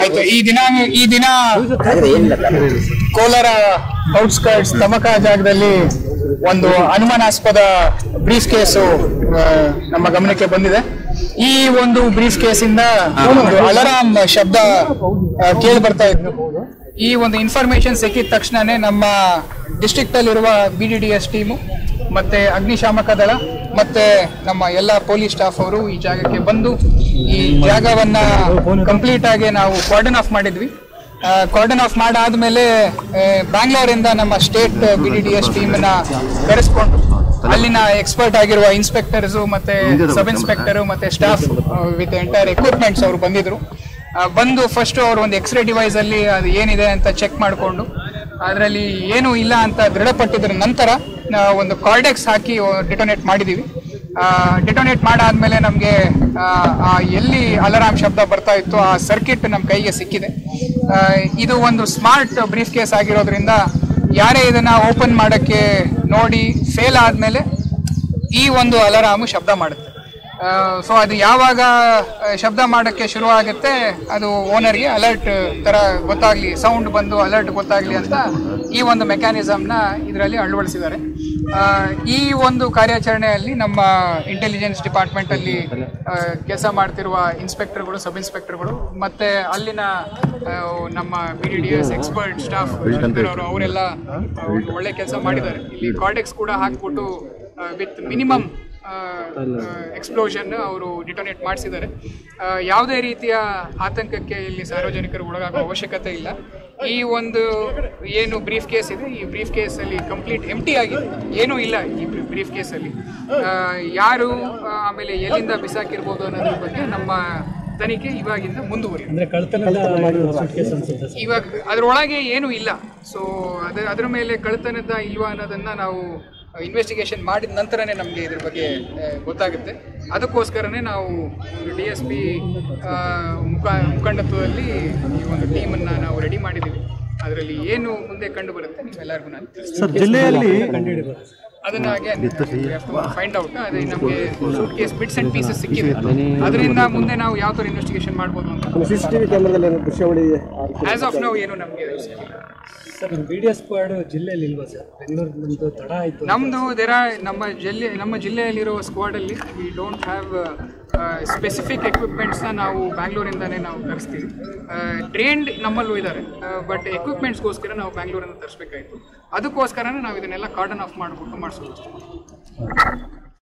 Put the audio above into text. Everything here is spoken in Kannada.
ಆಯ್ತು, ಈ ದಿನ ಈ ದಿನ ಕೋಲಾರ ಔಟ್ಸ್ಕರ್ಟ್ಸ್ ತಮಕ ಜಾಗದಲ್ಲಿ ಒಂದು ಅನುಮಾನಾಸ್ಪದ ಬ್ರೀಫ್ ಕೇಸು ನಮ್ಮ ಗಮನಕ್ಕೆ ಬಂದಿದೆ. ಈ ಒಂದು ಬ್ರೀಫ್ ಕೇಸಿಂದ ಒಂದು ಅಲರಾಮ್ ಶಬ್ದ ಕೇಳಿ ಬರ್ತಾ ಇದ್ರು ಈ ಒಂದು ಇನ್ಫಾರ್ಮೇಶನ್ ಸಿಕ್ಕಿದ ತಕ್ಷಣನೇ ನಮ್ಮ ಡಿಸ್ಟ್ರಿಕ್ಟ್ ಅಲ್ಲಿರುವ ಬಿ ಡಿ ಎಸ್ ಟೀಮು ಮತ್ತೆ ಅಗ್ನಿಶಾಮಕ ದಳ, ಮತ್ತೆ ನಮ್ಮ ಎಲ್ಲ ಪೊಲೀಸ್ ಸ್ಟಾಫ್ ಅವರು ಈ ಜಾಗಕ್ಕೆ ಬಂದು ಈ ಜಾಗವನ್ನ ಕಂಪ್ಲೀಟ್ ಆಗಿ ನಾವು ಕಾರ್ಡನ್ ಆಫ್ ಮಾಡಿದ್ವಿ. ಕಾರ್ಡನ್ ಆಫ್ ಮಾಡಾದ್ಮೇಲೆ ಬ್ಯಾಂಗ್ಳೂರಿಂದ ನಮ್ಮ state B D D S ಟೀಮ್ನ ಕರೆಸ್ಕೊಂಡು ಅಲ್ಲಿನ ಎಕ್ಸ್ಪರ್ಟ್ ಆಗಿರುವ ಇನ್ಸ್ಪೆಕ್ಟರ್ಸ್ ಮತ್ತೆ ಸಬ್ ಇನ್ಸ್ಪೆಕ್ಟರ್ ಮತ್ತೆ ಸ್ಟಾಫ್ ವಿತ್ ಎಂಟೈರ್ ಎಕ್ವಿಪ್ಮೆಂಟ್ಸ್ ಅವರು ಬಂದಿದ್ರು. ಬಂದು ಫಸ್ಟ್ ಅವರು ಒಂದು ಎಕ್ಸ್ರೇ ಡಿವೈಸ್ ಅಲ್ಲಿ ಅದು ಏನಿದೆ ಅಂತ ಚೆಕ್ ಮಾಡಿಕೊಂಡು, ಅದರಲ್ಲಿ ಏನೂ ಇಲ್ಲ ಅಂತ ದೃಢಪಟ್ಟಿದ್ರ ನಂತರ ಒಂದು ಕಾರ್ಡೆಕ್ಸ್ ಹಾಕಿ ಡಿಟೊನೇಟ್ ಮಾಡಿದೀವಿ. ಡಿಟೊನೇಟ್ ಮಾಡಾದ್ಮೇಲೆ ನಮಗೆ ಎಲ್ಲಿ ಅಲರಾಮ್ ಶಬ್ದ ಬರ್ತಾ ಇತ್ತು ಆ ಸರ್ಕಿಟ್ ನಮ್ಮ ಕೈಗೆ ಸಿಕ್ಕಿದೆ. ಇದು ಒಂದು ಸ್ಮಾರ್ಟ್ ಬ್ರೀಫ್ ಕೇಸ್ ಆಗಿರೋದ್ರಿಂದ ಯಾರೇ ಇದನ್ನ ಓಪನ್ ಮಾಡೋಕ್ಕೆ ನೋಡಿ ಫೇಲ್ ಆದಮೇಲೆ ಈ ಒಂದು ಅಲರಾಮು ಶಬ್ದ ಮಾಡುತ್ತೆ. ಸೊ ಅದು ಯಾವಾಗ ಶಬ್ದ ಮಾಡೋಕ್ಕೆ ಶುರು ಆಗುತ್ತೆ ಅದು ಓನರ್ಗೆ ಅಲರ್ಟ್ ಥರ ಗೊತ್ತಾಗಲಿ ಸೌಂಡ್ ಬಂದು ಅಲರ್ಟ್ ಗೊತ್ತಾಗಲಿ ಅಂತ ಈ ಒಂದು ಮೆಕ್ಯಾನಿಸಮ್ನ ಇದರಲ್ಲಿ ಅಳವಡಿಸಿದ್ದಾರೆ. ಈ ಒಂದು ಕಾರ್ಯಾಚರಣೆಯಲ್ಲಿ ನಮ್ಮ ಇಂಟೆಲಿಜೆನ್ಸ್ ಡಿಪಾರ್ಟ್ಮೆಂಟಲ್ಲಿ ಕೆಲಸ ಮಾಡ್ತಿರುವ ಇನ್ಸ್ಪೆಕ್ಟರ್ಗಳು ಸಬ್ ಇನ್ಸ್ಪೆಕ್ಟರ್ಗಳು ಮತ್ತು ಅಲ್ಲಿನ ನಮ್ಮ B D D S expert staff ಅವರು ಅವರೆಲ್ಲ ಒಂದು ಒಳ್ಳೆ ಕೆಲಸ ಮಾಡಿದ್ದಾರೆ. ಇಲ್ಲಿ ಕಾರ್ಡೆಕ್ಸ್ ಕೂಡ ಹಾಕ್ಬಿಟ್ಟು ವಿತ್ ಮಿನಿಮಮ್ ಎಕ್ಸ್ಪ್ಲೋಷನ್ ಅವರು ಡಿಟೊನೇಟ್ ಮಾಡಿಸಿದ್ದಾರೆ. ಯಾವುದೇ ರೀತಿಯ ಆತಂಕಕ್ಕೆ ಇಲ್ಲಿ ಸಾರ್ವಜನಿಕರು ಒಳಗಾಗುವ ಅವಶ್ಯಕತೆ ಇಲ್ಲ. ಈ ಒಂದು ಏನು ಬ್ರೀಫ್ ಕೇಸ್ ಇದೆ ಈ ಬ್ರೀಫ್ ಕೇಸಲ್ಲಿ ಕಂಪ್ಲೀಟ್ ಎಂಟಿ ಆಗಿದೆ. ಏನೂ ಇಲ್ಲ ಈ ಬ್ರೀಫ್ ಕೇಸಲ್ಲಿ ಯಾರು ಆಮೇಲೆ ಎಲ್ಲಿಂದ ಬಿಸಾಕಿರ್ಬೋದು ಅನ್ನೋದ್ರ ಬಗ್ಗೆ ನಮ್ಮ ತನಿಖೆ ಇವಾಗಿಂದ ಮುಂದುವರಿಯುತ್ತೆ. ಇವಾಗ ಅದರೊಳಗೆ ಏನೂ ಇಲ್ಲ. ಸೊ ಅದ ಅದರ ಮೇಲೆ ಕಳ್ತನದ ಇಲ್ವಾ ಅನ್ನೋದನ್ನ ನಾವು ಇನ್ವೆಸ್ಟಿಗೇಷನ್ ಮಾಡಿದ ನಂತರನೇ ನಮಗೆ ಇದ್ರ ಬಗ್ಗೆ ಗೊತ್ತಾಗುತ್ತೆ. ಅದಕ್ಕೋಸ್ಕರನೇ ನಾವು ಡಿ ಎಸ್ ಪಿ ಮುಖ, ಮುಖಂಡತ್ವದಲ್ಲಿ ಈ ಒಂದು ಟೀಮನ್ನು ನಾವು ರೆಡಿ ಮಾಡಿದ್ದೀವಿ. ಅದರಲ್ಲಿ ಏನು ಮುಂದೆ ಕಂಡು ಬರುತ್ತೆ ನೀವೆಲ್ಲರಿಗೂ ನಾನು ಜಿಲ್ಲೆಯಲ್ಲಿ ಅದನ್ನ ಫೈಂಡ್ ಔಟ್ ಅದೇ ನಮಗೆ suitcase bits and pieces ಸಿಕ್ಕಿದೆ. ಅದರಿಂದ ಮುಂದೆ ನಾವು ಯಾವ ಥರ ಇನ್ವೆಸ್ಟಿಗೇಷನ್ ಮಾಡ್ಬೋದು ಅಂತ. ಸಿಸಿಟಿವಿ ಕ್ಯಾಮ್ರಾದಲ್ಲಿ ಏನೋ ದೃಶ್ಯಾವಳಿ ಆಸ್ ಆಫ್ ನೌ ಏನು ನಮಗೆ ಸರ್ ನಮ್ಮ ಬಿ ಸ್ಕ್ವಾಡ್ ಜಿಲ್ಲೆಯಲ್ಲಿ ಇಲ್ವಾ ಸರ್? ಬೆಂಗಳೂರಿನಂತೂ ತಡ ಆಯಿತು ನಮ್ದು ದೇರ ನಮ್ಮ ಜಿಲ್ಲೆ ನಮ್ಮ ಜಿಲ್ಲೆಯಲ್ಲಿರೋ ಸ್ಕ್ವಾಡಲ್ಲಿ ವಿ ಡೋಂಟ್ ಹ್ಯಾವ್ ಸ್ಪೆಸಿಫಿಕ್ ಎಕ್ವಿಪ್ಮೆಂಟ್ಸ್ನ ನಾವು ಬ್ಯಾಂಗ್ಳೂರಿಂದನೇ ನಾವು ತರಿಸ್ತೀವಿ. ಟ್ರೇನ್ಡ್ ನಮ್ಮಲ್ಲೂ ಇದ್ದಾರೆ ಬಟ್ ಎಕ್ವಿಪ್ಮೆಂಟ್ಸ್ಗೋಸ್ಕರ ನಾವು ಬ್ಯಾಂಗ್ಳೂರಿಂದ ತರಿಸ್ಬೇಕಾಯಿತು. ಅದಕ್ಕೋಸ್ಕರನೇ ನಾವು ಇದನ್ನೆಲ್ಲ ಕಾರ್ಡನ್ ಆಫ್ ಮಾಡಿಬಿಟ್ಟು ಮಾಡಿಸೋದು